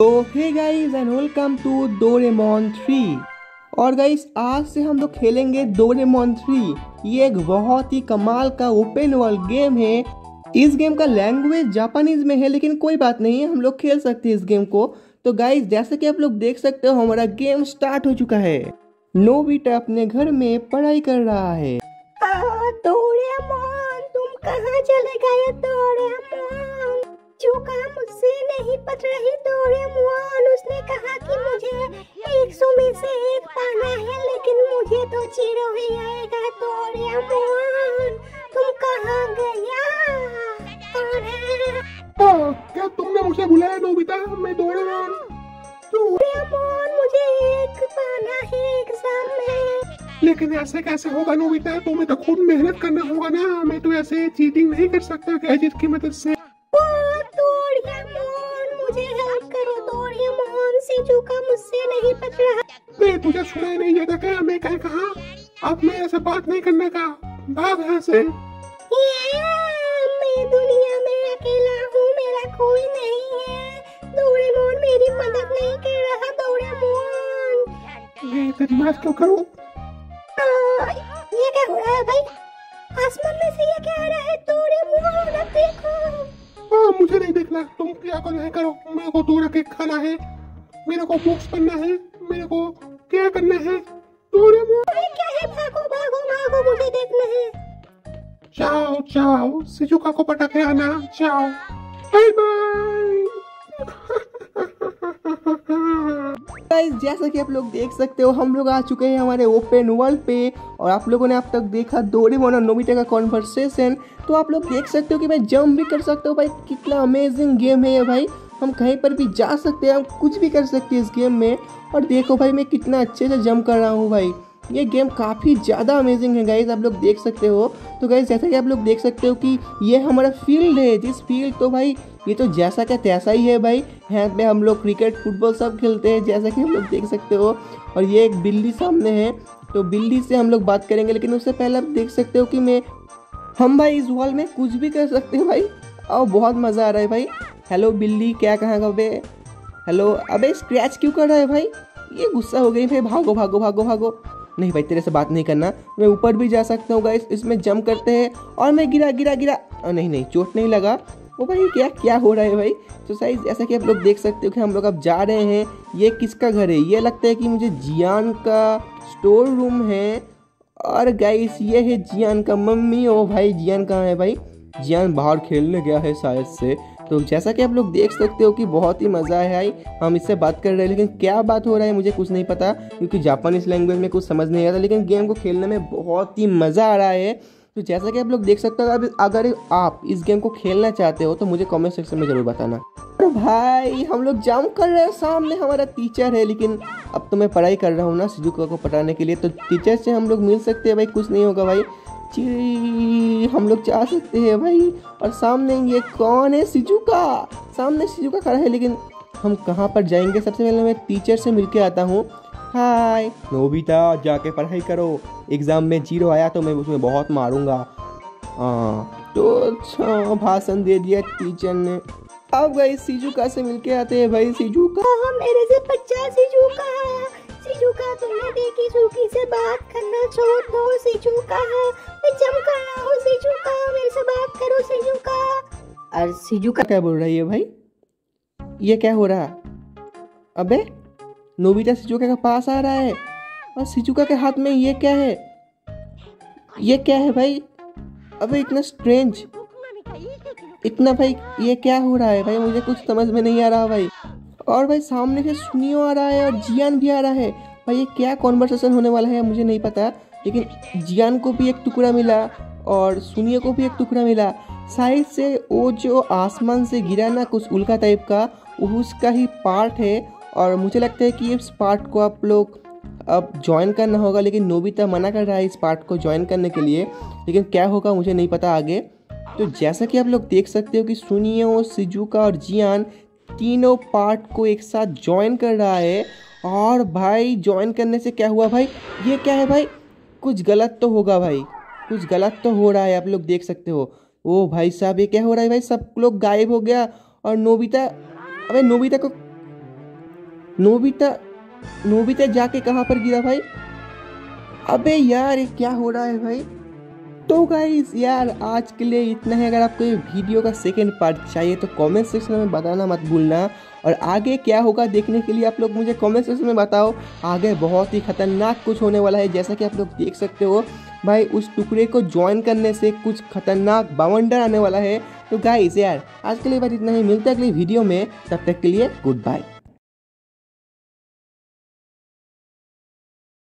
तो hey guys and welcome to Doraemon 3 और guys आज से हम लोग खेलेंगे डोरेमोन 3 ये एक बहुत ही कमाल का ओपन वर्ल्ड गेम है। इस गेम का लैंग्वेज जापानीज में है, लेकिन कोई बात नहीं है, हम लोग खेल सकते हैं इस गेम को। तो गाइस जैसे कि आप लोग देख सकते हो, हमारा गेम स्टार्ट हो चुका है। नोबिटा अपने घर में पढ़ाई कर रहा है। डोरेमोन तुम कहाँ चले गए डोरेमोन चूका मुझसे नहीं पट रही डोरेमोन उसने कहा कि मुझे एक सौ में से एक पाना है लेकिन मुझे तो ज़ीरो ही आएगा डोरेमोन तुम कहाँ गया? ओ, क्या तुमने मुझे बुलाया नोबिता? मैं डोरेमोन डोरेमोन मुझे एक पाना है एग्ज़ाम में लेकिन ऐसे कैसे होगा नोबिता? तुम्हें तो खुद मेहनत करना होगा ना। मैं तो ऐसे चीटिंग नहीं कर सकता गैजेट की मदद से। नहीं पट रहा। मैं तुझे सुनाई नहीं देता क्या मैं क्या कहा? अब मेरे से बात नहीं करने का। भाग यहाँ से। मैं दुनिया में अकेला हूँ मेरा कोई नहीं है। डोरेमोन मेरी मदद नहीं कर रहा डोरेमोन ये क्यों करूँ? आ, ये क्या हो रहा है भाई? आसमान में से ये क्या आ रहा है? डोरेमोन अब देखो। हाँ मुझे नहीं देखना। तुम क्या करना है करो। मेरे को दूर रखे खाना है। मेरे को बुक्स पढ़ना है। मेरे को क्या करना है? अरे क्या है भागो भागो भागो मुझे देखना है। जाओ जाओ सिजुका को पटा के आना जाओ। Bye bye. गाइस जैसा कि आप लोग देख सकते हो हम लोग आ चुके हैं हमारे ओपन वर्ल्ड पे और आप लोगों ने अब तक देखा डोरेमोन और नोबिता का कॉन्वर्सेशन तो आप लोग देख सकते हो कि भाई जंप भी कर सकते हो भाई कितना अमेजिंग गेम है ये भाई। हम कहीं पर भी जा सकते हैं, हम कुछ भी कर सकते हैं इस गेम में। और देखो भाई, मैं कितना अच्छे से जंप कर रहा हूँ भाई। ये गेम काफ़ी ज़्यादा अमेजिंग है गाइज़ आप लोग देख सकते हो। तो गाइज़ जैसा कि आप लोग देख सकते हो कि ये हमारा फ़ील्ड है, जिस फ़ील्ड तो भाई, ये तो जैसा क्या तैसा ही है भाई। यहाँ पे हम लोग क्रिकेट फुटबॉल सब खेलते हैं, जैसा कि हम लोग देख सकते हो। और ये एक बिल्ली सामने है। तो बिल्ली से हम लोग बात करेंगे, लेकिन उससे पहले आप देख सकते हो कि मैं, हम भाई इस वॉल में कुछ भी कर सकते हैं भाई। और बहुत मज़ा आ रहा है भाई। हेलो बिल्ली, क्या कहाँ कब हेलो अबे स्क्रैच क्यों कर रहा है भाई? ये गुस्सा हो गई भाई भागो भागो भागो भागो। नहीं भाई, तेरे से बात नहीं करना। मैं ऊपर भी जा सकता हूँ गाइस इसमें जंप करते हैं और मैं गिरा गिरा गिरा। नहीं नहीं, चोट नहीं लगा। वो भाई, क्या क्या हो रहा है भाई? तो साइज़ जैसा कि आप लोग देख सकते हो कि हम लोग अब जा रहे हैं। ये किसका घर है? ये लगता है कि मुझे जियान का स्टोर रूम है। और गाइस ये है जियान का मम्मी। ओ भाई, जियान कहाँ है भाई? जियान बाहर खेलने गया है शायद से। तो जैसा कि आप लोग देख सकते हो कि बहुत ही मज़ा है। आई हम इससे बात कर रहे हैं, लेकिन क्या बात हो रहा है मुझे कुछ नहीं पता, क्योंकि जापानीज लैंग्वेज में कुछ समझ नहीं आता लेकिन गेम को खेलने में बहुत ही मज़ा आ रहा है। तो जैसा कि आप लोग देख सकते हो, अब अगर आप इस गेम को खेलना चाहते हो तो मुझे कमेंट सेक्शन में ज़रूर बताना। अरे भाई, हम लोग जंप कर रहे हैं, सामने हमारा टीचर है, लेकिन अब तो मैं पढ़ाई कर रहा हूँ ना सिजुका को पढ़ाने के लिए तो टीचर से हम लोग मिल सकते हैं भाई, कुछ नहीं होगा भाई। जी हम लोग जा सकते हैं भाई। और सामने ये कौन है? सिजुका सामने सिजुका खड़ा है लेकिन हम कहाँ पर जाएँगे? सबसे पहले मैं टीचर से मिल के आता हूँ। हाय नोबिता जाके पढ़ाई करो। एग्ज़ाम में ज़ीरो आया तो मैं उसमें बहुत मारूँगा। हाँ। तो अच्छा भाषण दे दिया टीचर ने। अब भाई सिजुका से मिल के आते हैं भाई। सिजुका हाँ मेरे से बच्चा सिजुका सिजुका तुमने देखी सुकी से बात करना छोड़ दो सिजुका मैं जम कर रहा हूँ सिजुका मेरे से बात करो सिजुका और सिजुका क्या बोल रही है भाई? ये क्या हो रहा? अबे, नोबिता सिजुका के पास आ रहा है और सिजुका के हाथ में ये क्या है? ये क्या है भाई? अबे इतना स्ट्रेंज इतना भाई, ये क्या हो रहा है भाई? मुझे कुछ समझ में नहीं आ रहा भाई। और भाई सामने से सुनियो आ रहा है और जियान भी आ रहा है। भाई, ये क्या कॉन्वर्सेशन होने वाला है मुझे नहीं पता। लेकिन जियान को भी एक टुकड़ा मिला और सुनियो को भी एक टुकड़ा मिला। साइड से वो जो आसमान से गिरा ना, कुछ उल्का टाइप का, वो उसका ही पार्ट है। और मुझे लगता है कि इस पार्ट को आप लोग अब ज्वाइन करना होगा, लेकिन नोबिता मना कर रहा है इस पार्ट को ज्वाइन करने के लिए। लेकिन क्या होगा, मुझे नहीं पता आगे। तो जैसा कि आप लोग देख सकते हो कि सुनियो सिजुका और जियान तीनों पार्ट को एक साथ ज्वाइन कर रहा है। और भाई ज्वाइन करने से क्या हुआ भाई? ये क्या है भाई? कुछ गलत तो होगा भाई। कुछ गलत तो हो रहा है, आप लोग देख सकते हो। ओ भाई साहब, ये क्या हो रहा है भाई? सब लोग गायब हो गया। और नोबिता, अबे नोबिता को, नोबिता नोबिता जाके कहाँ पर गिरा भाई? अबे यार, ये क्या हो रहा है भाई? तो गाइस यार, आज के लिए इतना है। अगर आपको ये वीडियो का सेकेंड पार्ट चाहिए तो कमेंट सेक्शन में बताना मत भूलना। और आगे क्या होगा देखने के लिए आप लोग मुझे कमेंट सेक्शन में बताओ। आगे बहुत ही खतरनाक कुछ होने वाला है, जैसा कि आप लोग देख सकते हो। भाई, उस टुकड़े को ज्वाइन करने से कुछ खतरनाक बावंडर आने वाला है। तो गाइस यार, आज के लिए बात इतना ही। मिलता है अगली वीडियो में। तब तक के लिए गुड बाय